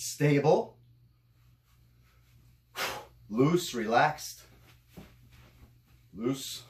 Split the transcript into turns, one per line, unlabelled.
stable, loose, relaxed, loose,